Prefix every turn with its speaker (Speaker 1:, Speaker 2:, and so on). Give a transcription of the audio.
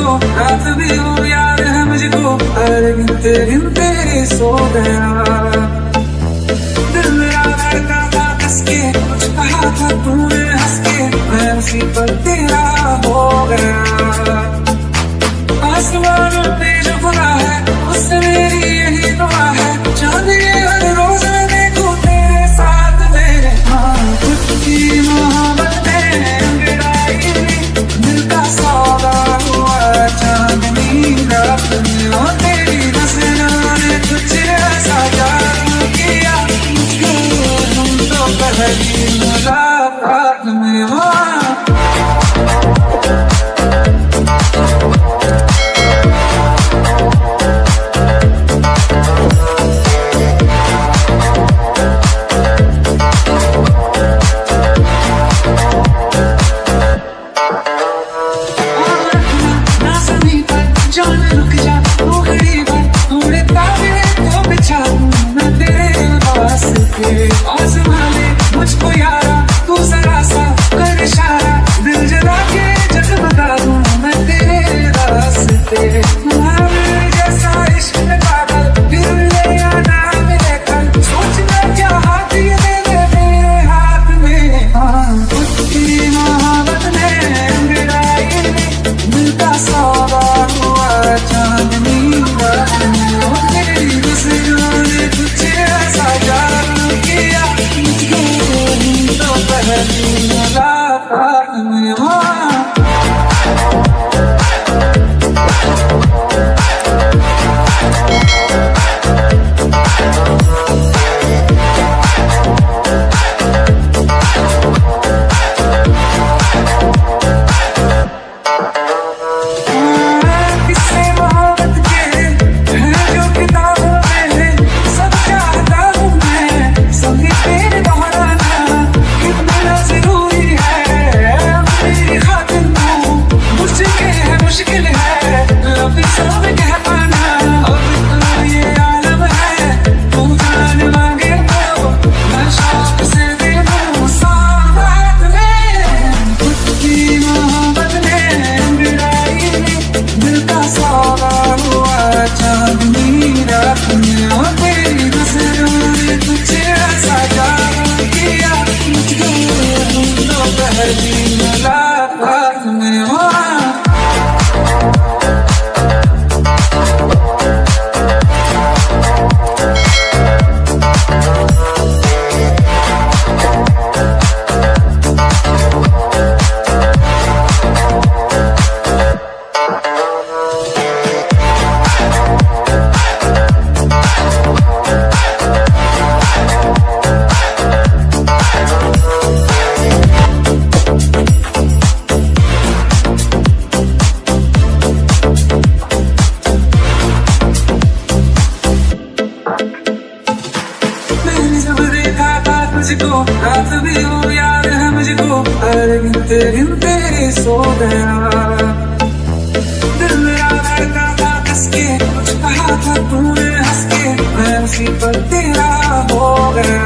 Speaker 1: मुझको, रात भी हो यार है मुझको, हर गिनते गिनते सो गया दिल मेरा धड़का था कसके कुछ कहा था तूने हंस के, मैं उसी पर संभाले मुझको रात भी हो याद है मुझको अरे गिनते गिनते सो गया। दिल मेरा धड़का था कसके, कुछ कहा था तूने हंस के, मैं उसी पर तेरा हो गया।